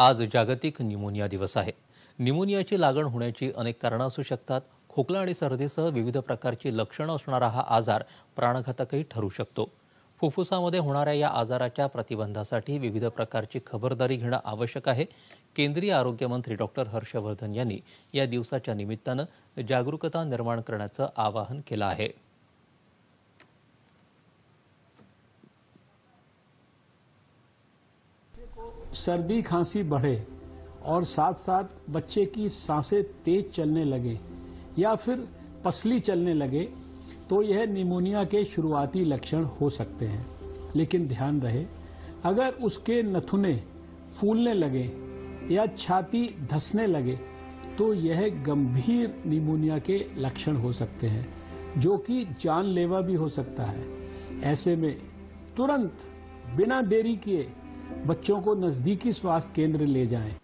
आज जागतिक निमोनिया दिवस आहे. निमोनियाची लागण होण्याची अनेक कारणं असू शकतात. खोकला आणि सर्दीसह विविध प्रकारची लक्षणं असणारा हा आजार प्राणघातकही ठरू शकतो. फुफ्फुसामध्ये होणाऱ्या या आजाराच्या प्रतिबंधासाठी विविध प्रकारची खबरदारी घेणं आवश्यक आहे. केंद्रीय आरोग्यमंत्री डॉक्टर हर्षवर्धन यांनी या दिवसाच्या निमित्तानं जागरूकता निर्माण करण्याचं आवाहन केलं आहे. सर्दी खांसी बढ़े और साथ साथ बच्चे की साँसें तेज चलने लगे या फिर पसली चलने लगे तो यह निमोनिया के शुरुआती लक्षण हो सकते हैं। लेकिन ध्यान रहे, अगर उसके नथुने फूलने लगे या छाती धसने लगे तो यह गंभीर निमोनिया के लक्षण हो सकते हैं, जो कि जानलेवा भी हो सकता है। ऐसे में तुरंत बिना देरी किए बच्चों को नजदीकी स्वास्थ्य केंद्र ले जाएँ।